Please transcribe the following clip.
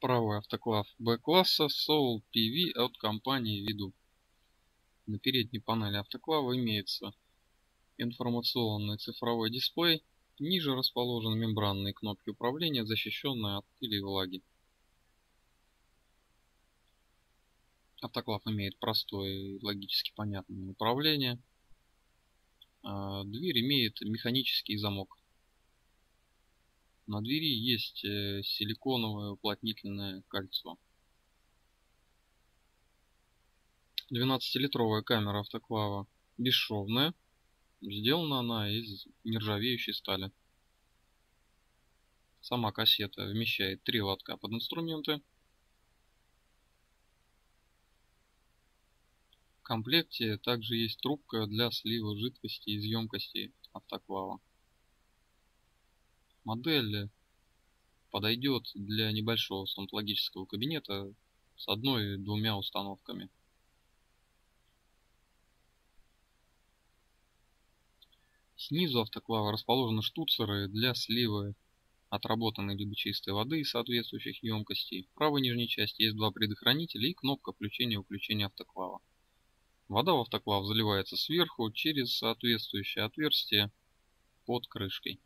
Правый автоклав B-класса Soul PV от компании Vidu. На передней панели автоклава имеется информационный цифровой дисплей. Ниже расположены мембранные кнопки управления, защищенные от пыли и влаги. Автоклав имеет простое и логически понятное управление. А, дверь имеет механический замок. На двери есть э, силиконовое уплотнительное кольцо. 12-литровая камера автоклава бесшовная. Сделана она из нержавеющей стали. Сама кассета вмещает три лотка под инструменты. В комплекте также есть трубка для слива жидкости из емкости автоклава. Модель подойдет для небольшого стоматологического кабинета с одной-двумя установками. Снизу автоклава расположены штуцеры для слива отработанной либо чистой воды из соответствующих емкостей. В правой нижней части есть два предохранителя и кнопка включения-выключения автоклава. Вода в автоклав заливается сверху через соответствующее отверстие под крышкой.